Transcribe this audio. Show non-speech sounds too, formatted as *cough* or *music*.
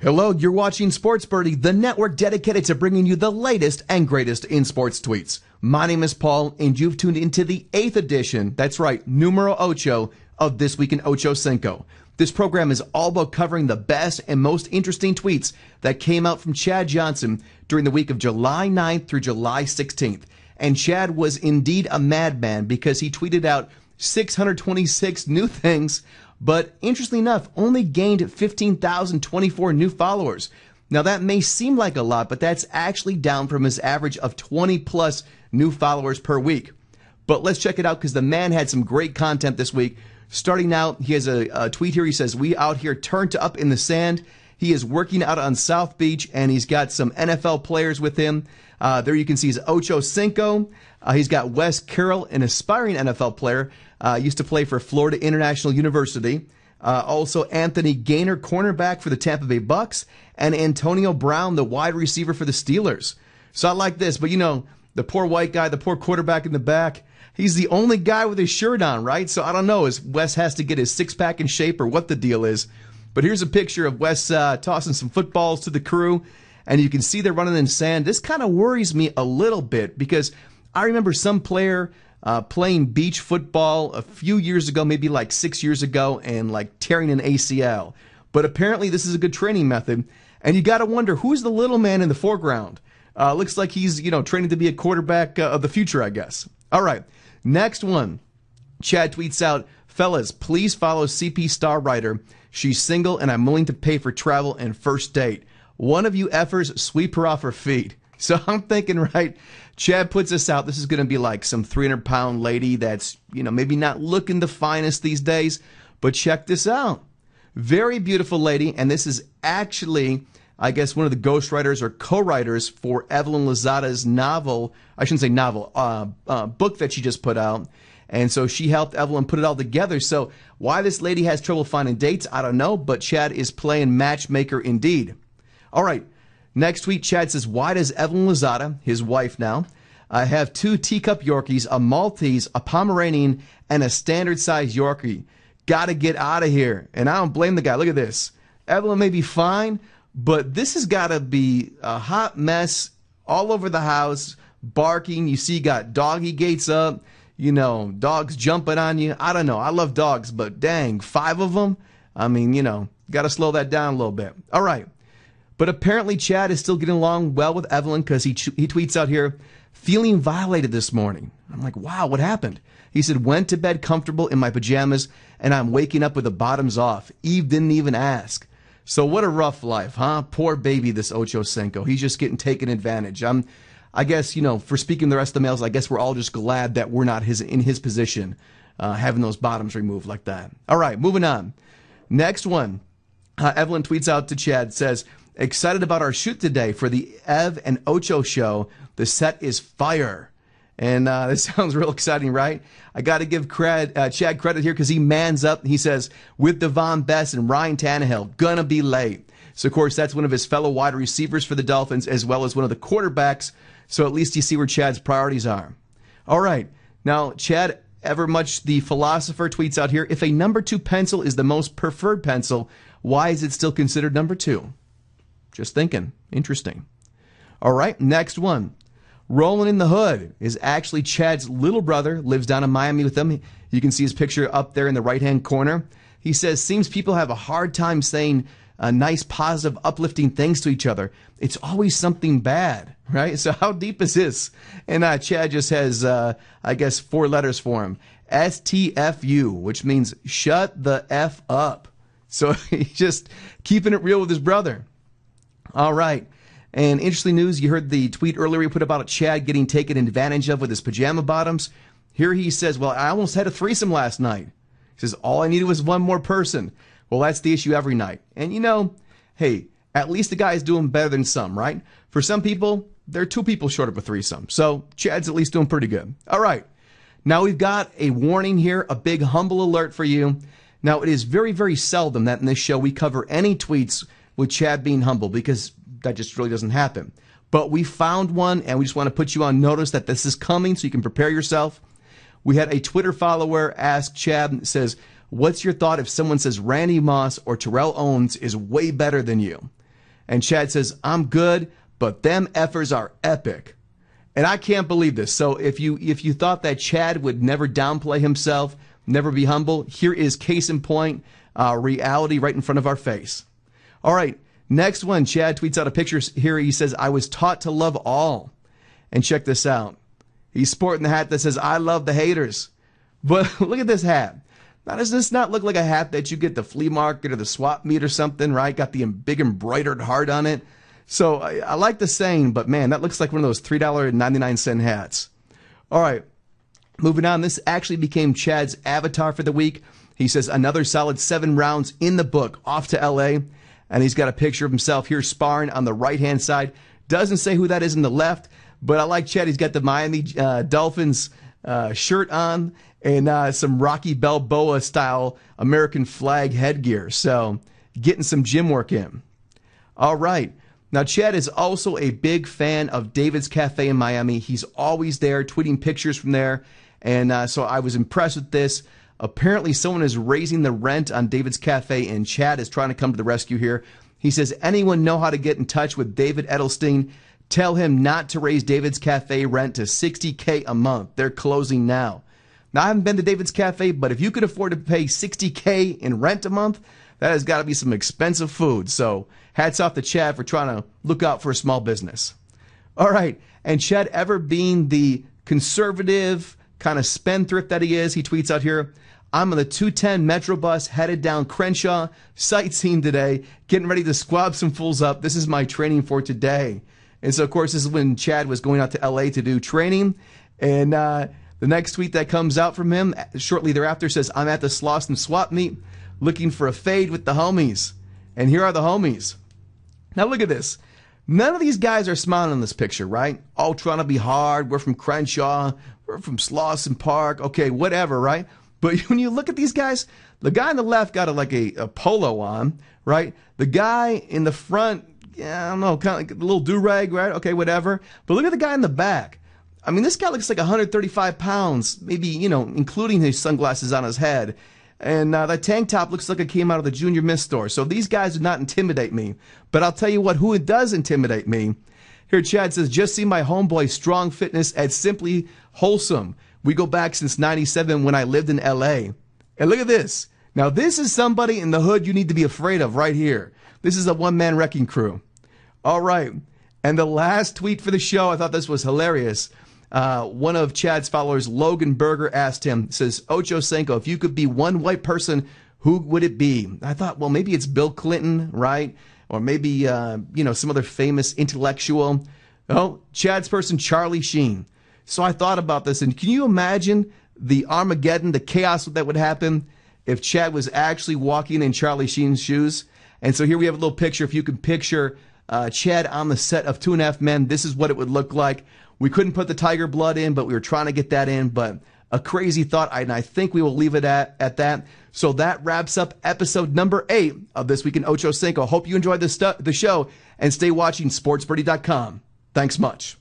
Hello, you're watching SportsBirdy, the network dedicated to bringing you the latest and greatest in sports tweets. My name is Paul, and you've tuned into the eighth edition, that's right, numero ocho, of This Week in Ocho Cinco. This program is all about covering the best and most interesting tweets that came out from Chad Johnson during the week of July 9th through July 16th. And Chad was indeed a madman because he tweeted out 626 new things but interestingly enough, only gained 15,024 new followers. Now that may seem like a lot, but that's actually down from his average of 20 plus new followers per week. But let's check it out because the man had some great content this week. Starting out, he has a, a, tweet here. He says, We out here turned up in the sand. He is working out on South Beach and he's got some NFL players with him. Uh, there you can see his Ocho Cinco. Uh, he's got Wes Carroll, an aspiring NFL player, uh, used to play for Florida International University. Uh, also, Anthony Gaitor, cornerback for the Tampa Bay Bucks, and Antonio Brown, the wide receiver for the Steelers. So I like this, but you know, the poor white guy, the poor quarterback in the back, he's the only guy with his shirt on, right? So I don't know, is Wes has to get his six pack in shape or what the deal is. But here's a picture of Wes uh, tossing some footballs to the crew, and you can see they're running in sand. This kind of worries me a little bit because I remember some player uh, playing beach football a few years ago, maybe like six years ago, and like tearing an ACL. But apparently, this is a good training method. And you got to wonder who's the little man in the foreground. Uh, looks like he's you know training to be a quarterback uh, of the future, I guess. All right, next one. Chad tweets out, "Fellas, please follow CP Star Writer. She's single, and I'm willing to pay for travel and first date. One of you effers sweep her off her feet." *laughs* So I'm thinking, right, Chad puts us out. This is going to be like some 300 pound lady that's, you know, maybe not looking the finest these days, but check this out. Very beautiful lady. And this is actually, I guess, one of the ghostwriters or co writers for Evelyn Lozada's novel. I shouldn't say novel, uh, uh, book that she just put out. And so she helped Evelyn put it all together. So why this lady has trouble finding dates, I don't know, but Chad is playing matchmaker indeed. All right. Next tweet, Chad says, Why does Evelyn Lozada, his wife now, uh, have two teacup Yorkies, a Maltese, a Pomeranian, and a standard size Yorkie? Gotta get out of here. And I don't blame the guy. Look at this. Evelyn may be fine, but this has got to be a hot mess all over the house, barking. You see, got doggy gates up, you know, dogs jumping on you. I don't know. I love dogs, but dang, five of them? I mean, you know, got to slow that down a little bit. All right. But apparently, Chad is still getting along well with Evelyn because he, he tweets out here, feeling violated this morning. I'm like, wow, what happened? He said, went to bed comfortable in my pajamas and I'm waking up with the bottoms off. Eve didn't even ask. So what a rough life, huh? Poor baby, this Ocho Cinco. He's just getting taken advantage. I'm, I guess, you know, for speaking the rest of the males, I guess we're all just glad that we're not his in his position, uh, having those bottoms removed like that. All right, moving on. Next one. Uh, Evelyn tweets out to Chad, says, Excited about our shoot today for the Ev and Ocho show. The set is fire. And uh, *laughs* this sounds real exciting, right? I got to give cred, uh, Chad credit here because he mans up. He says, with Devon Bess and Ryan Tannehill, gonna be late. So, of course, that's one of his fellow wide receivers for the Dolphins, as well as one of the quarterbacks. So, at least you see where Chad's priorities are. All right. Now, Chad, ever much the philosopher, tweets out here if a number two pencil is the most preferred pencil, why is it still considered number two? Just thinking. Interesting. All right, next one. Rolling in the Hood is actually Chad's little brother, lives down in Miami with them. You can see his picture up there in the right hand corner. He says, Seems people have a hard time saying uh, nice, positive, uplifting things to each other. It's always something bad, right? *laughs* So, how deep is this? And uh, Chad just has, uh, I guess, four letters for him STFU, which means shut the F up. So, *laughs* he's just keeping it real with his brother. All right. And interesting news, you heard the tweet earlier he put about Chad getting taken advantage of with his pajama bottoms. Here he says, Well, I almost had a threesome last night. He says, All I needed was one more person. Well, that's the issue every night. And you know, hey, at least the guy is doing better than some, right? For some people, they're two people short of a threesome. So Chad's at least doing pretty good. All right. Now we've got a warning here, a big humble alert for you. Now, it is very, very seldom that in this show we cover any tweets with Chad being humble because that just really doesn't happen. But we found one and we just want to put you on notice that this is coming so you can prepare yourself. We had a Twitter follower ask Chad, says, What's your thought if someone says Randy Moss or Terrell Owens is way better than you? And Chad says, I'm good, but them effers are epic. And I can't believe this. So if you if you thought that Chad would never downplay himself, never be humble, here is case in point, uh, reality right in front of our face. All right, next one. Chad tweets out a picture here. He says, "I was taught to love all," and check this out. He's sporting the hat that says, "I love the haters." But *laughs* look at this hat. Now, does this not look like a hat that you get the flea market or the swap meet or something, right? Got the big embroidered heart on it. So I, I like the saying, but man, that looks like one of those $3.99 hats. All right. Moving on, this actually became Chad's avatar for the week. He says another solid seven rounds in the book off to LA. And he's got a picture of himself here sparring on the right hand side. Doesn't say who that is in the left, but I like Chad. He's got the Miami uh, Dolphins uh, shirt on and uh, some Rocky Balboa style American flag headgear. So getting some gym work in. All right. Now, Chad is also a big fan of David's Cafe in Miami. He's always there, tweeting pictures from there. And uh, so I was impressed with this. Apparently, someone is raising the rent on David's Cafe, and Chad is trying to come to the rescue here. He says, Anyone know how to get in touch with David Edelstein? Tell him not to raise David's Cafe rent to 60K a month. They're closing now. Now, I haven't been to David's Cafe, but if you could afford to pay 60K in rent a month, that has got to be some expensive food. So hats off to Chad for trying to look out for a small business. All right. And Chad, ever being the conservative kind of spendthrift that he is, he tweets out here, I'm on the 210 Metro bus headed down Crenshaw, sightseeing today, getting ready to squab some fools up. This is my training for today. And so, of course, this is when Chad was going out to LA to do training. And uh, the next tweet that comes out from him shortly thereafter says, I'm at the Slauson Swap Meet looking for a fade with the homies. And here are the homies. Now look at this. None of these guys are smiling in this picture, right? All trying to be hard. We're from Crenshaw. We're from Slauson Park. Okay, whatever, right? But *laughs* when you look at these guys, the guy on the left got a, like a, a polo on, right? The guy in the front, yeah, I don't know, kind of like a little do rag, right? Okay, whatever. But look at the guy in the back. I mean, this guy looks like 135 pounds, maybe, you know, including his sunglasses on his head. And uh, that tank top looks like it came out of the Junior Miss store. So these guys do not intimidate me. But I'll tell you what, who it does intimidate me. Here, Chad says, just see my homeboy Strong Fitness at Simply Wholesome. We go back since 97 when I lived in LA. And look at this. Now, this is somebody in the hood you need to be afraid of right here. This is a one man wrecking crew. All right. And the last tweet for the show, I thought this was hilarious. Uh, one of Chad's followers, Logan Berger, asked him, says, Ocho Cinco, if you could be one white person, who would it be? I thought, well, maybe it's Bill Clinton, right? Or maybe, uh, you know, some other famous intellectual. Oh, Chad's person, Charlie Sheen. So I thought about this, and can you imagine the Armageddon, the chaos that would happen if Chad was actually walking in Charlie Sheen's shoes? And so here we have a little picture. If you can picture uh, Chad on the set of Two and a Half Men, this is what it would look like. We couldn't put the tiger blood in, but we were trying to get that in. But a crazy thought, and I think we will leave it at, at that. So that wraps up episode number eight of This Week in Ocho Cinco. Hope you enjoyed the, stu- the show and stay watching sportsbirdy.com. Thanks much.